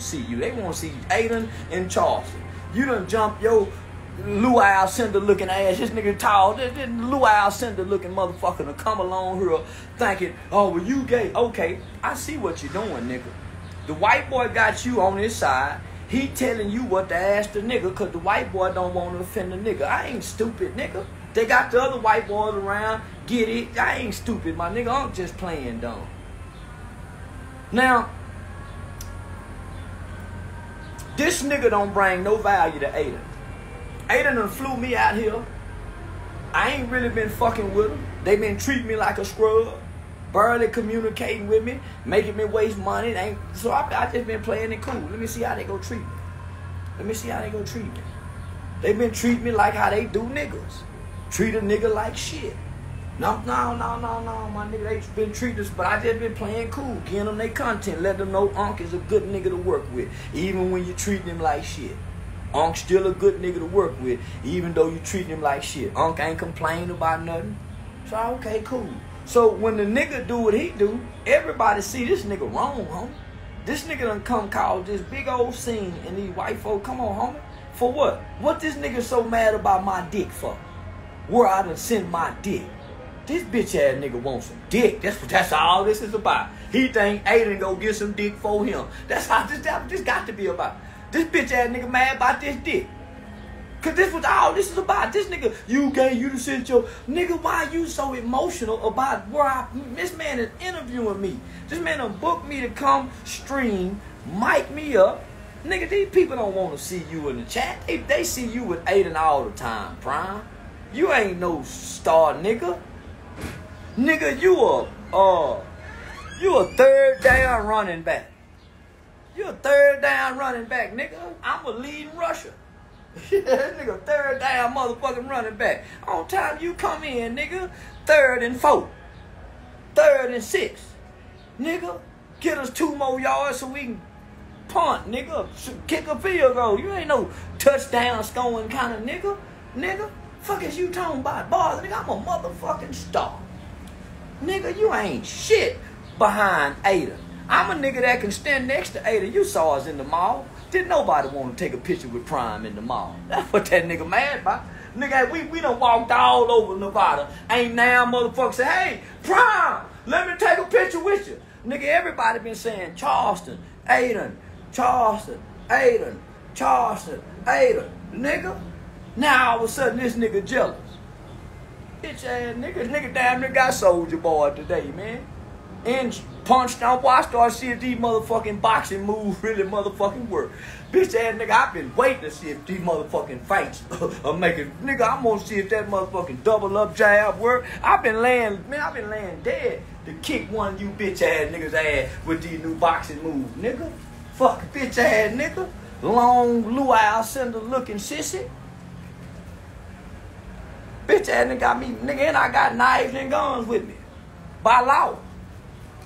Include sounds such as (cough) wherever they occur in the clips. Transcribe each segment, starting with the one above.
see you. They want to see Adin and Charleston. You done jump yo Lew Alcindor looking ass. This nigga tall. This, this Lew Alcindor looking motherfucker to come along here thinking, oh, well, you gay. Okay, I see what you're doing, nigga. The white boy got you on his side. He telling you what to ask the nigga because the white boy don't want to offend the nigga. I ain't stupid, nigga. They got the other white boys around. Get it? I ain't stupid, my nigga. I'm just playing dumb. Now, this nigga don't bring no value to Adin. Adin done flew me out here. I ain't really been fucking with them. They been treating me like a scrub. Barely communicating with me, making me waste money. Ain't, so I, I just been playing it cool. Let me see how they go treat me. Let me see how they go treat me. They been treating me like how they do niggas. Treat a nigga like shit. No, no, no, no, no, my nigga, they been treating us, but I just been playing cool, getting them their content, let them know Unc is a good nigga to work with, even when you treat him like shit. Unc still a good nigga to work with, even though you treat him like shit. Unc ain't complaining about nothing. So okay, cool. So when the nigga do what he do, everybody see this nigga wrong, homie. This nigga done come cause this big old scene and these white folk, come on, homie. For what? What this nigga so mad about my dick for? Where I done sent my dick. This bitch ass nigga wants some dick. That's that's all this is about. He think Adin go get some dick for him. That's how this that, this got to be about. This bitch ass nigga mad about this dick. Cause this was all this is about. This nigga, you gay, you the sent your nigga. Why you so emotional about where I? This man is interviewing me. This man done booked me to come stream, mic me up. Nigga, these people don't want to see you in the chat. They, they see you with Adin all the time, Prime. You ain't no star, nigga. Nigga, you a uh, you a third down running back. You a third down running back, nigga. I'm a leading rusher. (laughs) that nigga third down motherfucking running back. On time you come in, nigga, third and four. Third and six. Nigga, get us two more yards so we can punt, nigga. Kick a field goal. You ain't no touchdown scoring kind of nigga. Nigga, fuck is you talking about? Boss, nigga, I'm a motherfucking star. Nigga, you ain't shit behind Ada. I'm a nigga that can stand next to Ada. You saw us in the mall. Didn't nobody want to take a picture with Prime in the mall. (laughs) That's what that nigga mad about. Nigga, we, we done walked all over Nevada. Ain't now motherfucker say, hey, Prime, let me take a picture with you. Nigga, everybody been saying Charleston, Adin, Charleston, Adin, Charleston, Adin. Nigga, now all of a sudden this nigga jealous. Bitch ass nigga, nigga damn near got Soldier Boy today, man. And punched on, boy, I started seeing these motherfucking boxing moves really motherfucking work. Bitch ass nigga, I've been waiting to see if these motherfucking fights (laughs) are making. Nigga, I'm gonna see if that motherfucking double up jab work. I've been laying, man, I've been laying dead to kick one you bitch ass niggas ass with these new boxing moves, nigga. Fuck bitch ass nigga. Long blue Alcindor looking sissy. Bitch ass nigga got me, nigga, and I got knives and guns with me. By law.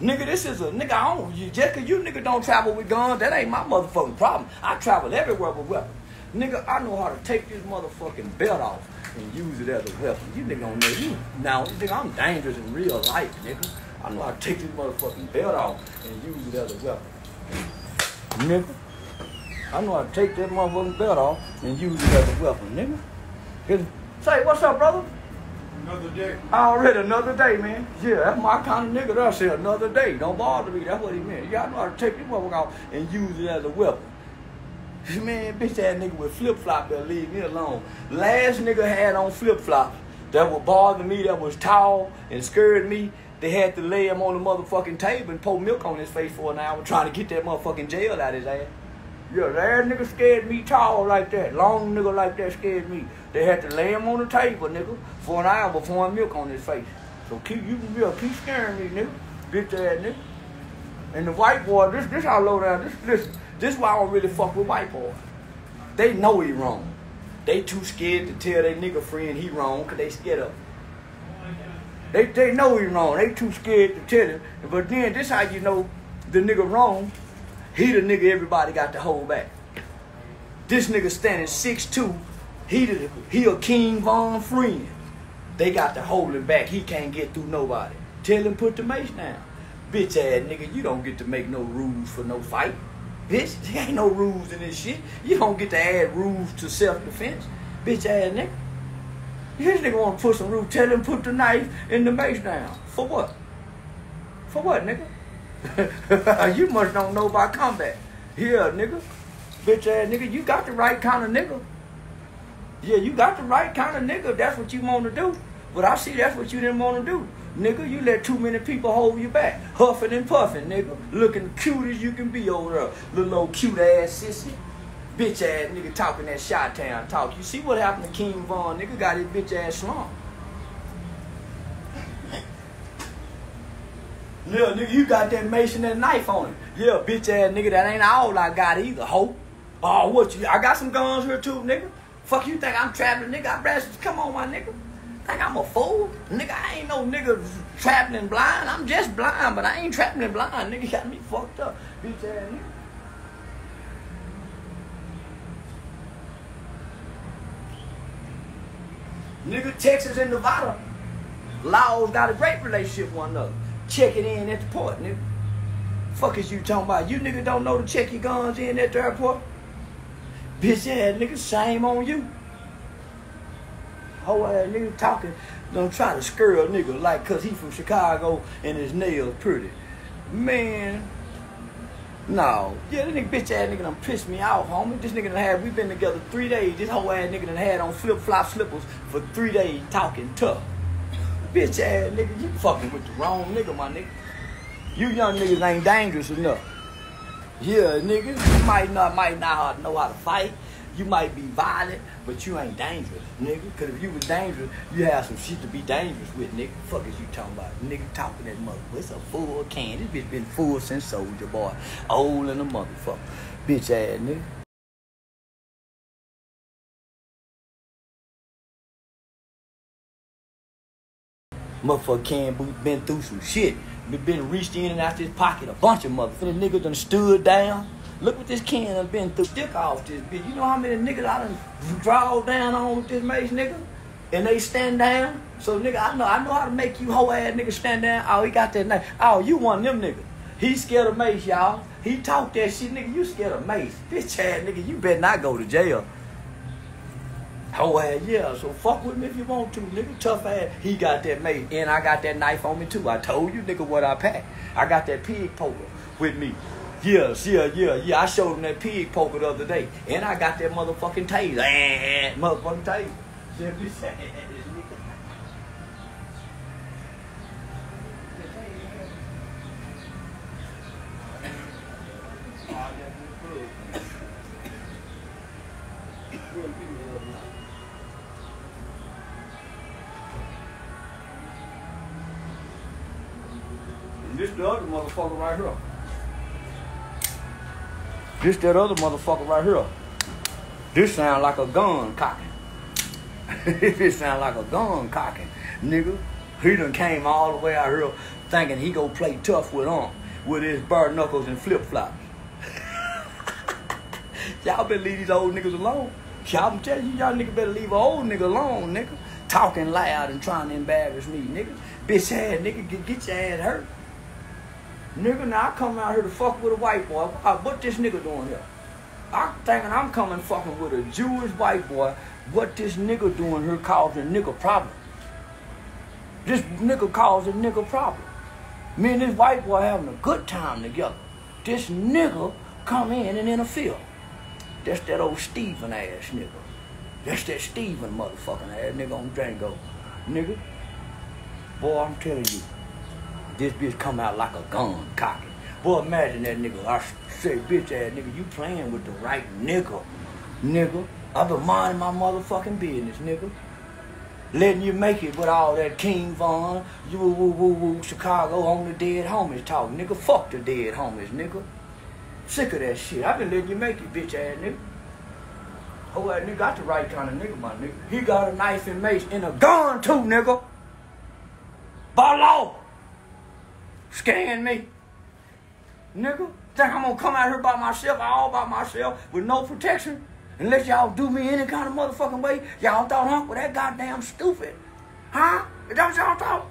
Nigga, this is a nigga. I don't you just cause you nigga don't travel with guns, that ain't my motherfucking problem. I travel everywhere with weapons. Nigga, I know how to take this motherfucking belt off and use it as a weapon. You nigga don't know you now. Think I'm dangerous in real life, nigga. I know how to take this motherfucking belt off and use it as a weapon. Nigga. I know how to take that motherfucking belt off and use it as a weapon, nigga. Cause, say, what's up, brother? Another day. Already another day, man. Yeah, that's my kind of nigga. That say another day. Don't bother me. That's what he meant. Y'all know how to take this motherfucker off and use it as a weapon. Man, bitch ass nigga with flip flop that leave me alone. Last nigga had on flip flops that would bother me, that was tall and scared me. They had to lay him on the motherfucking table and pour milk on his face for an hour trying to get that motherfucking jail out his ass. Yeah, that nigga scared me tall like that. Long nigga like that scared me. They had to lay him on the table, nigga, for an hour before milk on his face. So keep you can yeah, keep scaring me, nigga. Bitch ass nigga. And the white boy, this this how low down. This this this why I don't really fuck with white boys. They know he wrong. They too scared to tell their nigga friend he wrong cause they scared of him. They they know he wrong. They too scared to tell him. But then this how you know the nigga wrong. He the nigga everybody got to hold back. This nigga standing 6'2", he the, he a King Von friend. They got to hold him back. He can't get through nobody. Tell him put the mace down. Bitch ass nigga, you don't get to make no rules for no fight. Bitch, (laughs) there ain't no rules in this shit. You don't get to add rules to self-defense. Bitch ass nigga. This nigga wanna put some rules. Tell him put the knife in the mace down. For what? For what, nigga? (laughs) you must don't know about combat. Here, nigga. Bitch ass nigga, you got the right kind of nigga. Yeah, you got the right kind of nigga. That's what you want to do. But I see that's what you didn't want to do. Nigga, you let too many people hold you back. Huffing and puffing, nigga. Looking cute as you can be over there. Little old cute ass sissy. Bitch ass nigga talking that shot town talk. You see what happened to King Von? Nigga got his bitch ass slump. Yeah, nigga, you got that mason and knife on it. Yeah, bitch ass nigga, that ain't all I got either, ho. Oh, what you? I got some guns here too, nigga. Fuck you think I'm traveling, nigga? I blast. Come on, my nigga. Think I'm a fool? Nigga, I ain't no nigga traveling blind. I'm just blind, but I ain't traveling blind. Nigga (laughs) got me fucked up. Bitch ass nigga. Nigga, Texas and Nevada, Laos got a great relationship with one another. Check it in at the port, nigga. Fuck is you talking about? You nigga don't know to check your guns in at the airport? Bitch ass nigga, shame on you. Whole ass nigga talking, don't try to scare a nigga like cause he from Chicago and his nails pretty. Man, no. Yeah, this nigga bitch ass nigga done pissed me off, homie. This nigga done had, we been together three days. This whole ass nigga done had on flip flop slippers for three days talking tough. Bitch ass nigga, you fucking with the wrong nigga, my nigga. You young niggas ain't dangerous enough. Yeah, nigga, you might not might not know how to fight. You might be violent, but you ain't dangerous, nigga. Cause if you was dangerous, you have some shit to be dangerous with, nigga. Fuck is you talking about? Nigga talking that mother. It's a full can. This bitch been full since soldier boy. Old and a motherfucker. Bitch ass nigga. Motherfucker can been through some shit. Been reached in and out this pocket. A bunch of motherfuckers. Nigga done stood down. Look what this can done been through. Dick off this bitch. You know how many niggas I done draw down on with this mace, nigga? And they stand down. So nigga, I know I know how to make you whole ass nigga stand down. Oh, he got that knife. Oh, you one of them niggas. He scared of mace, y'all. He talk that shit, nigga. You scared of mace. Bitch ass nigga, you better not go to jail. Oh yeah. So fuck with me if you want to, nigga. Tough ass. He got that mace, and I got that knife on me too. I told you, nigga, what I packed. I got that pig poker with me. Yes, yeah, yeah, yeah. I showed him that pig poker the other day, and I got that motherfucking taser. Eh, motherfucking taser. (laughs) This that other motherfucker right here. This sound like a gun cocking. (laughs) this sound like a gun cocking, nigga. He done came all the way out here thinking he go play tough with um with his bare knuckles and flip flops. (laughs) y'all better leave these old niggas alone. Y'all I'm telling you, y'all niggas better leave an old nigga alone, nigga. Talking loud and trying to embarrass me, nigga. Bitch ass nigga, get, get your ass hurt. Nigga, now I come out here to fuck with a white boy. Uh, What this nigga doing here? I'm thinking I'm coming fucking with a Jewish white boy. What this nigga doing here causing nigga problem? This nigga causing nigga problem. Me and this white boy having a good time together. This nigga come in and interfere. That's that old Stephen ass nigga. That's that Stephen motherfucking ass nigga on Django. Nigga, boy, I'm telling you, this bitch come out like a gun cocking. Boy, imagine that nigga. I say, bitch ass nigga, you playing with the right nigga. Nigga, I've been minding my motherfucking business, nigga. Letting you make it with all that King Von, you woo woo woo woo, Chicago on the dead homies talk, nigga. Fuck the dead homies, nigga. Sick of that shit. I've been letting you make it, bitch ass nigga. Oh, that nigga got the right kind of nigga, my nigga. He got a knife and mace and a gun too, nigga. By law. Scan me. Nigga, think I'm gonna come out here by myself, all by myself, with no protection? Let y'all do me any kind of motherfucking way? Y'all thought Uncle that goddamn stupid. Huh? Is that what y'all thought?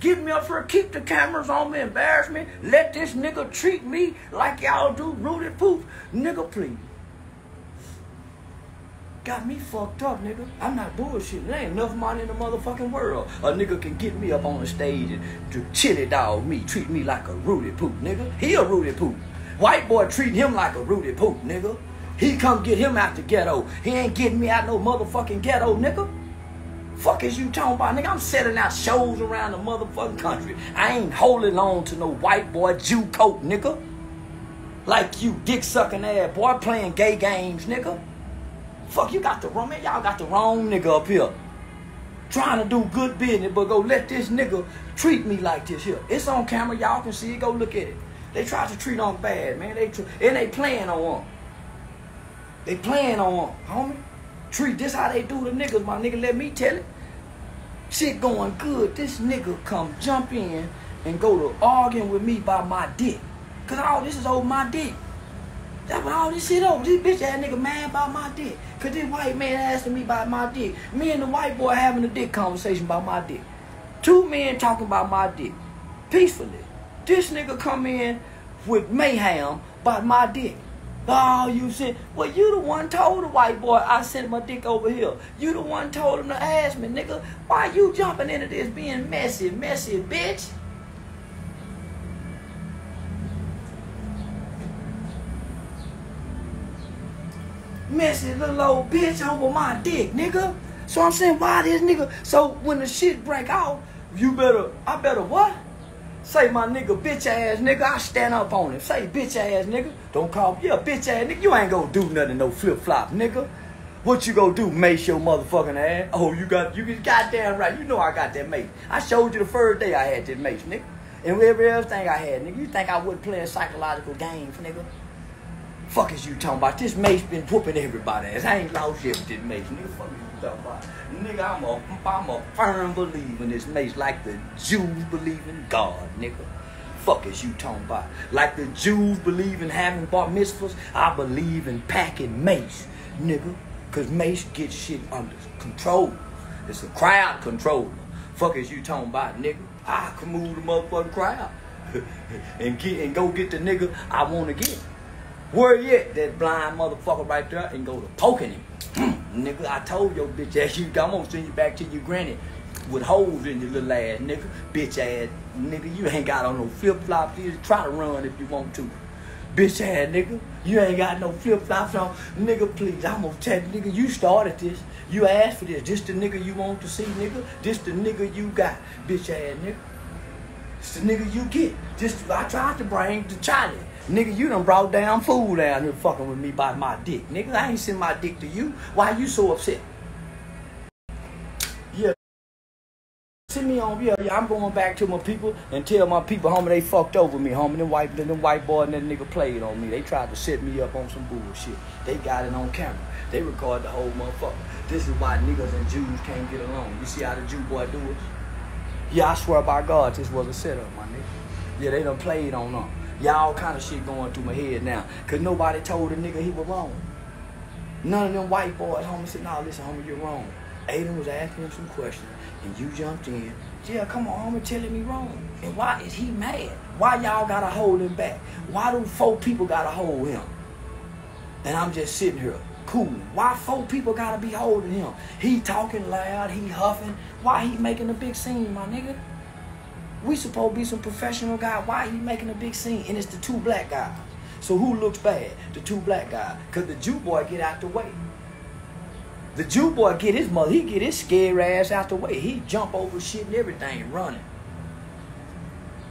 Get me up here, keep the cameras on me, embarrass me. Let this nigga treat me like y'all do Rudy Poop. Nigga, please. Got me fucked up, nigga. I'm not bullshit. There ain't enough money in the motherfucking world. A nigga can get me up on the stage and chili dog me, treat me like a Rudy Poop, nigga. He a Rudy Poop. White boy treat him like a Rudy Poop, nigga. He come get him out the ghetto. He ain't getting me out no motherfucking ghetto, nigga. Fuck is you talking about, nigga? I'm setting out shows around the motherfucking country. I ain't holding on to no white boy Jew coat, nigga. Like you, dick sucking ass boy playing gay games, nigga. Fuck, you got the wrong man. Y'all got the wrong nigga up here. Trying to do good business, but go let this nigga treat me like this here. It's on camera, y'all can see it. Go look at it. They try to treat on bad, man. They tr- and they playing on one. They playing on one, homie. Treat this how they do the niggas, my nigga. Let me tell it. Shit going good. This nigga come jump in and go to arguing with me by my dick. Cause all this is over my dick. That's what all this shit over. This bitch ass nigga mad about my dick. Cause this white man asking me about my dick. Me and the white boy having a dick conversation about my dick. Two men talking about my dick. Peacefully. This nigga come in with mayhem about my dick. Oh, you said, well, you the one told the white boy I sent my dick over here. You the one told him to ask me, nigga. Why you jumping into this being messy, messy, bitch? Messy little old bitch over my dick, nigga. So I'm saying, why this nigga? So when the shit break out, you better, I better what? Say my nigga, bitch ass nigga, I stand up on him. Say bitch ass nigga. Don't call me, yeah, bitch ass nigga. You ain't gonna do nothing, no flip flop, nigga. What you gonna do, mace your motherfucking ass? Oh, you got, you get goddamn right. You know I got that mace. I showed you the first day I had that mace, nigga. And every other thing I had, nigga. You think I wouldn't play a psychological game, nigga? Fuck is you talking about? This mace been whooping everybody ass. I ain't lost shit with this mace, nigga. Fuck is you talking about? Nigga, I'm a, I'm a firm believer in this mace like the Jews believe in God, nigga. Fuck is you talking about? Like the Jews believe in having bar mitzvahs, I believe in packing mace, nigga. Cause mace gets shit under control. It's a crowd controller. Fuck is you talking about, nigga? I can move the motherfucking crowd. (laughs) and get and go get the nigga I wanna get. Where yet that blind motherfucker right there and go to poking him. Hmm, nigga, I told your bitch ass you I'm gonna send you back to your granny with holes in your little ass, nigga. Bitch ass nigga, you ain't got on no flip flops. You try to run if you want to. Bitch ass nigga, you ain't got no flip flops on. Nigga, please, I'm gonna tell you, nigga, you started this. You asked for this. This the nigga you want to see, nigga. This the nigga you got, bitch ass nigga. This the nigga you get. This I tried to bring the Charlie. Nigga, you done brought down fool down here fucking with me by my dick. Nigga, I ain't send my dick to you. Why you so upset? Yeah. Send me on, yeah, yeah, I'm going back to my people and tell my people, homie, they fucked over me, homie. Them white, them white boy and that nigga played on me. They tried to set me up on some bullshit. They got it on camera. They record the whole motherfucker. This is why niggas and Jews can't get along. You see how the Jew boy do it? Yeah, I swear by God, this was a setup, my nigga. Yeah, they done played on them. Y'all kind of shit going through my head now. Cause nobody told the nigga he was wrong. None of them white boys, homie, said, nah, listen, homie, you're wrong. Adin was asking him some questions, and you jumped in. Yeah, come on, homie, telling me wrong. And why is he mad? Why y'all gotta hold him back? Why do four people gotta hold him? And I'm just sitting here, cool. Why four people gotta be holding him? He talking loud, he huffing. Why he making a big scene, my nigga? We supposed to be some professional guy. Why he making a big scene? And it's the two black guys. So who looks bad? The two black guys. Cause the Jew boy get out the way. The Jew boy get his mother, he get his scared ass out the way. He jump over shit and everything running.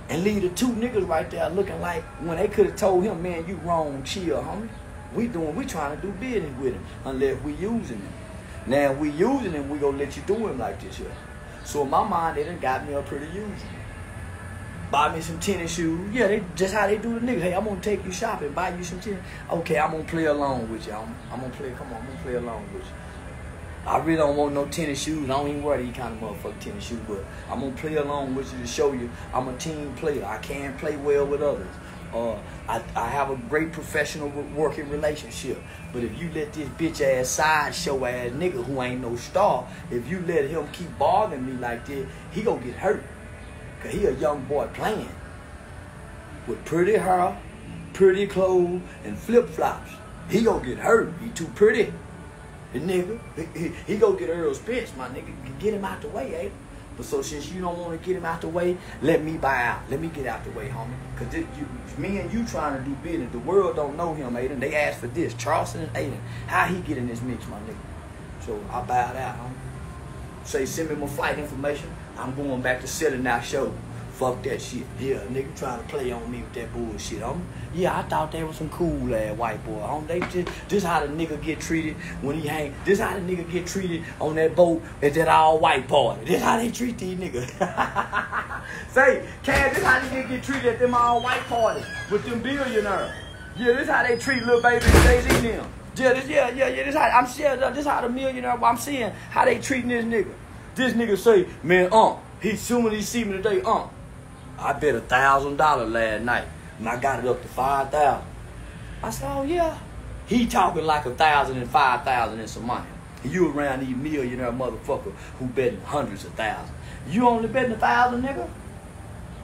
And leave the two niggas right there looking like when they could have told him, man, you wrong, chill, homie. We doing, we trying to do business with him unless we using him. Now if we using him, we gonna let you do him like this here. So in my mind, they done got me up pretty using buy me some tennis shoes. Yeah, they just how they do the niggas. Hey, I'm gonna take you shopping, buy you some tennis. Okay, I'm gonna play along with you. I'm, I'm gonna play. Come on, I'm gonna play along with you. I really don't want no tennis shoes. I don't even wear these kind of motherfucking tennis shoes, but I'm gonna play along with you to show you I'm a team player. I can play well with others. Uh, I, I have a great professional working relationship. But if you let this bitch ass sideshow ass nigga who ain't no star, if you let him keep bothering me like this, he gonna get hurt. Cause he a young boy playing with pretty hair, pretty clothes, and flip flops. He gonna get hurt. He too pretty. The nigga, he, he, he go get Errol Spence, my nigga. Get him out the way, eh? But so since you don't want to get him out the way, let me buy out. Let me get out the way, homie. Cause me and you trying to do business. The world don't know him, Adin. They asked for this. Charleston and Adin. How he get in this mix, my nigga? So I bowed out, homie. Say send me my flight information. I'm going back to selling that show. Fuck that shit. Yeah, nigga trying to play on me with that bullshit. Um, yeah, I thought they was some cool ass white boy. Um, they just this how the nigga get treated when he hang. This how the nigga get treated on that boat at that all white party. This how they treat these niggas. (laughs) Say, Cam, this how they get treated at them all white parties with them billionaires. Yeah, this how they treat little baby Jay Z them. Yeah, this, yeah, yeah, yeah. This how I'm seeing. This how the millionaire. I'm seeing how they treating this nigga. This nigga say, man, um, he soon as he see me today, um, I bet a thousand dollars last night, and I got it up to five thousand. I said, oh yeah. He talking like a thousand and five thousand and some money. You around these millionaire motherfucker who betting hundreds of thousands. You only betting a thousand, nigga?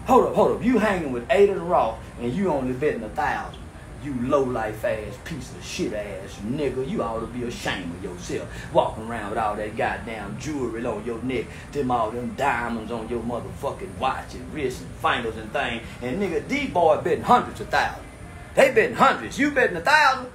Hold up, hold up. You hanging with Adin Ross and you only betting a thousand. You low life ass piece of shit ass nigga. You ought to be ashamed of yourself. Walking around with all that goddamn jewelry on your neck, them all them diamonds on your motherfucking watch and wrists and fingers and things. And nigga, these boys betting hundreds of thousands. They betting hundreds. You betting a thousand.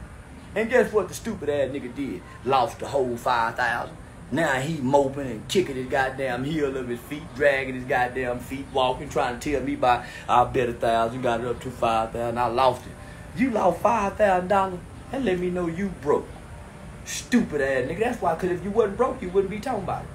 And guess what the stupid ass nigga did? Lost the whole five thousand. Now he moping and kicking his goddamn heel of his feet, dragging his goddamn feet, walking, trying to tell me by I bet a thousand, got it up to five thousand, I lost it. You lost five thousand dollars and let me know you broke. Stupid ass nigga. That's why, cause if you wasn't broke, you wouldn't be talking about it.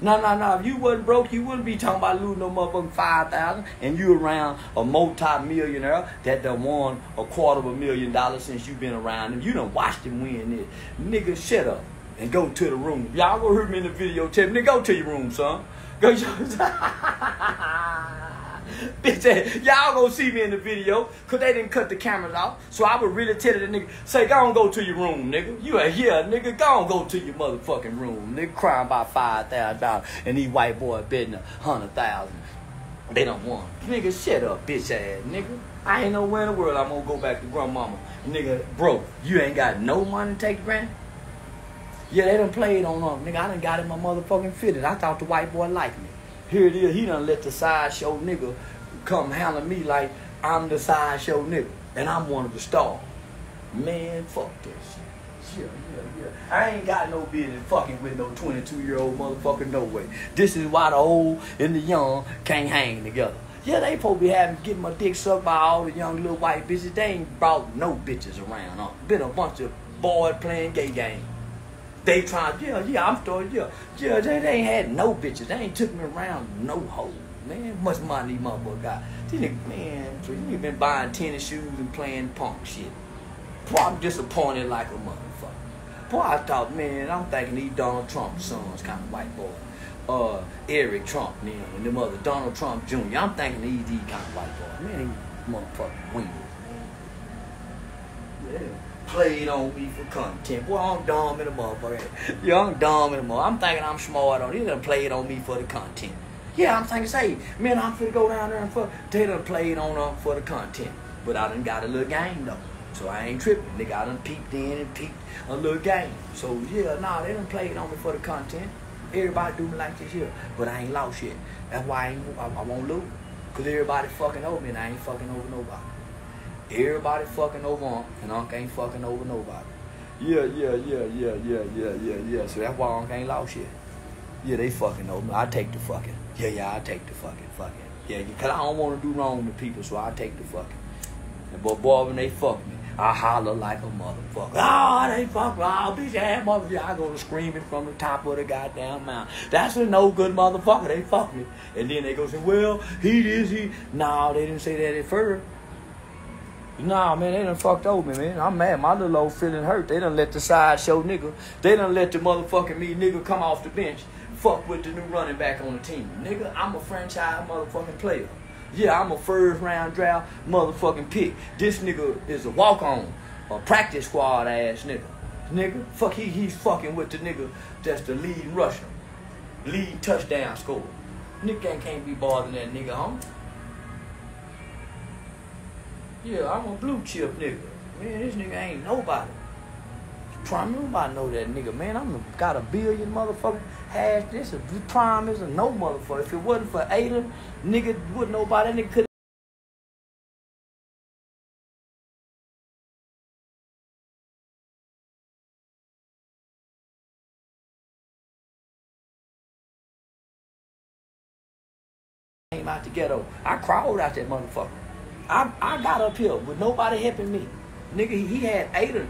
No, no, no. If you wasn't broke, you wouldn't be talking about losing no motherfucking five thousand and you around a multi-millionaire that done won a quarter of a million dollars since you been around him. You done watched him win this. Nigga, shut up and go to the room. Y'all gonna hear me in the video me, nigga, go to your room, son. Go (laughs) (laughs) (laughs) Bitch, ass, y'all gonna see me in the video, cause they didn't cut the cameras off. So I would really tell the nigga, say, go on go to your room, nigga. You are here, nigga. Go on go to your motherfucking room. Nigga crying about five thousand dollars and these white boy betting a hundred thousand. They don't want. Nigga, shut up, bitch ass nigga. I ain't nowhere in the world I'm gonna go back to grandmama. Nigga, bro, you ain't got no money to take granted. Yeah, they done played on them. Nigga, I done got in my motherfucking fitted. I thought the white boy liked me. Here it is, he done let the sideshow nigga come handle me like I'm the sideshow nigga. And I'm one of the stars. Man, fuck that shit. Yeah, yeah, yeah. I ain't got no business fucking with no 22 year old motherfucker, no way. This is why the old and the young can't hang together. Yeah, they to be having getting my dick sucked by all the young little white bitches. They ain't brought no bitches around. Huh? Been a bunch of boys playing gay games. They trying, yeah, yeah, I'm still, yeah, yeah, they, they ain't had no bitches. They ain't took me around no hoes. Man, much money these motherfuckers got. These niggas, man, you been buying tennis shoes and playing punk shit. Boy, I'm disappointed like a motherfucker. Boy, I thought, man, I'm thinking these Donald Trump sons kind of white boy. Uh, Eric Trump, know, and them other Donald Trump Jr. I'm thinking these, these kind of white boys. Man, these motherfucking man. Yeah played on me for content. Boy, I'm dumb in the motherfucker. Yeah, I'm dumb in the motherfucker. I'm thinking I'm smart on it. They play it on me for the content. Yeah, I'm thinking, say, man, I'm finna go down there and for, they done played on them for the content. But I done got a little game though. So I ain't tripping. Nigga, I done peeped in and peeped a little game. So yeah, nah, they done played on me for the content. Everybody do me like this here. But I ain't lost yet. That's why I, ain't, I, I won't lose. Cause everybody fucking over me and I ain't fucking over nobody. Everybody fucking over on, and Unc ain't fucking over nobody. Yeah, yeah, yeah, yeah, yeah, yeah, yeah, yeah. So that's why Unc ain't lost yet. Yeah, they fucking over. I take the fucking. Yeah, yeah, I take the fucking, fucking. Yeah, because I don't want to do wrong to people, so I take the fucking. And but boy, when they fuck me, I holler like a motherfucker. Oh, they fuck me. Oh, bitch ass motherfucker. I go to screaming from the top of the goddamn mountain. That's a no good motherfucker. They fuck me. And then they go say, well, he is he. No, they didn't say that at first. Nah, man, they done fucked over me, man. I'm mad. My little old feeling hurt. They done let the sideshow nigga, they done let the motherfucking me nigga come off the bench, fuck with the new running back on the team. Nigga, I'm a franchise motherfucking player. Yeah, I'm a first round draft motherfucking pick. This nigga is a walk on, a practice squad ass nigga. Nigga, fuck, he, he's fucking with the nigga that's the leading rusher, lead touchdown scorer. Nigga can't be bothering that nigga, homie. Yeah, I'm a blue chip nigga. Man, this nigga ain't nobody. Prime, nobody know that nigga, man. I'm got a billion motherfucker. Hash this, a prime is a no motherfucker. If it wasn't for Ada, nigga wouldn't nobody, nigga could out the ghetto. I crawled out that motherfucker. I, I got up here with nobody helping me. Nigga, he, he had Ada.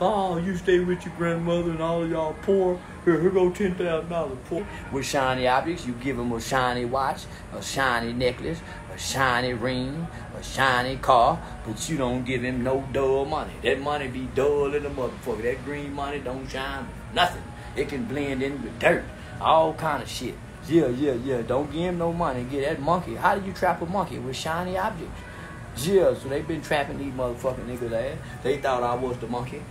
Oh, you stay with your grandmother and all of y'all poor. Here, here go ten thousand dollars poor. With shiny objects, you give him a shiny watch, a shiny necklace, a shiny ring, a shiny car, but you don't give him no dull money. That money be dull in the motherfucker. That green money don't shine nothing. It can blend in with dirt, all kind of shit. Yeah, yeah, yeah. Don't give him no money. Get that monkey. How do you trap a monkey with shiny objects? Yeah, so they been trapping these motherfucking niggas ass. They thought I was the monkey.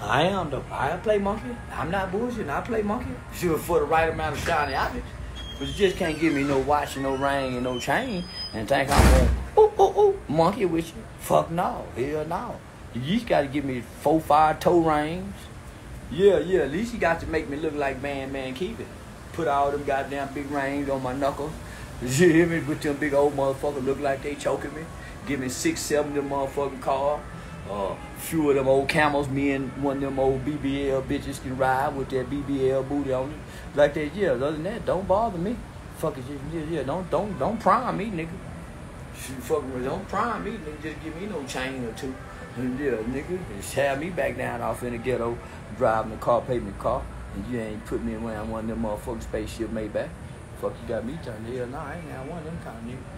I am though. I play monkey. I'm not bullshitting. I play monkey. Sure, for the right amount of shiny objects. But you just can't give me no watch and no ring and no chain and think I'm ooh, ooh, ooh, monkey with you. Fuck no. Hell no. You just got to give me four, five toe rings. Yeah, yeah. At least you got to make me look like man, man, keep it. Put all them goddamn big rings on my knuckles. You hear me? With them big old motherfuckers look like they choking me. Give me six, seven of them motherfucking cars. Uh, few of them old camels, me and one of them old BBL bitches can ride with that BBL booty on it. Like that, yeah. Other than that, don't bother me. Fuck it, yeah, yeah. Don't, don't, don't prime me, nigga. Shoot, with, don't prime me, nigga. Just give me no chain or two. Yeah, nigga, just have me back down off in the ghetto, driving the car, pavement car, and you ain't put me around one of them motherfucking spaceship Maybach. Fuck, you got me turned to hell. Nah, I ain't got one of them kind of nigga.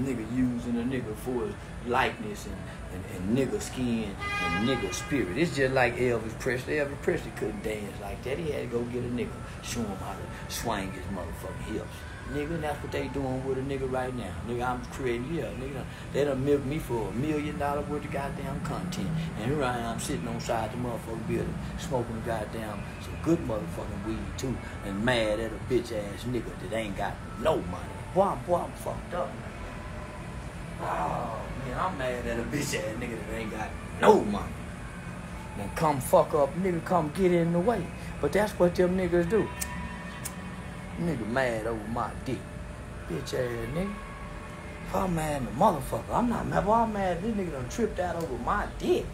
Nigga using a nigga for his likeness and, and, and nigga skin and nigga spirit. It's just like Elvis Presley. Elvis Presley couldn't dance like that. He had to go get a nigga, show him how to swing his motherfucking hips. Nigga, that's what they doing with a nigga right now. Nigga, I'm creating, yeah, nigga, they done milked me for a million dollar worth of goddamn content. And here I am sitting on side the motherfucking building, smoking a goddamn some good motherfucking weed too, and mad at a bitch ass nigga that ain't got no money. Boy, boy, I'm fucked up. Oh, man, I'm mad at a bitch ass nigga that ain't got no money. Now come fuck up, nigga, come get in the way. But that's what them niggas do. Nigga mad over my dick. Bitch ass nigga. I'm mad the motherfucker, I'm not mad. Boy, I'm mad this nigga done tripped out over my dick.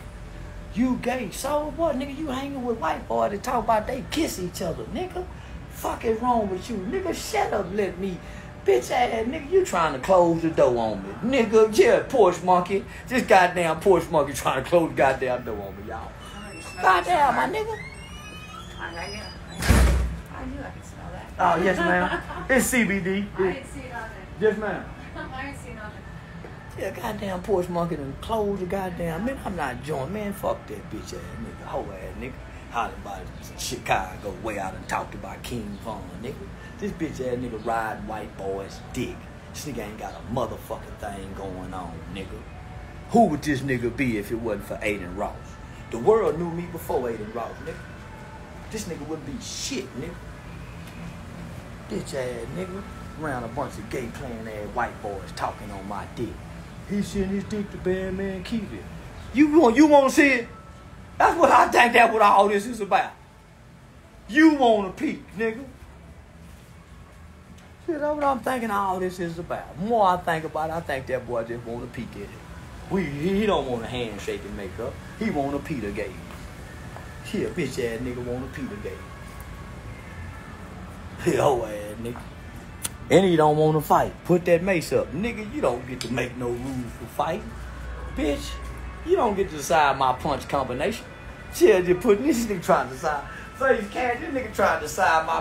You gay. So what, nigga? You hanging with white boys that talk about they kiss each other, nigga. Fuck is wrong with you? Nigga, shut up, let me. Bitch ass nigga, you trying to close the door on me. Nigga, yeah, Porsche monkey. This goddamn Porsche monkey trying to close the goddamn door on me, y'all. Goddamn, my nigga. I knew, I knew I could smell that. Oh, yes, ma'am. (laughs) It's CBD. I didn't see nothing. Yes, ma'am. (laughs) I didn't see nothing. Yeah, goddamn Porsche monkey and close the goddamn man. I'm not joining, man. Fuck that bitch ass nigga, hoe ass nigga. Hollering about Chicago way out and talked about King Von, nigga. This bitch ass nigga ride white boys dick. This nigga ain't got a motherfucking thing going on, nigga. Who would this nigga be if it wasn't for Adin Ross? The world knew me before Adin Ross, nigga. This nigga wouldn't be shit, nigga. Bitch ass nigga. Around a bunch of gay playing ass white boys talking on my dick. He sent his dick to bad man keep it. You want you wanna see it? That's what I think that's what all this is about. You wanna peek, nigga. See, that's what I'm thinking all this is about. The more I think about it, I think that boy just wanna peek at it. We he he don't want a handshake and make up. He want a Peter game. Yeah, bitch ass nigga want a Peter game. Yo ass nigga. And he don't want to fight. Put that mace up. Nigga, you don't get to make no rules for fighting. Bitch, you don't get to decide my punch combination. Shit, just putting this nigga trying to decide. Face cash, this nigga trying to decide my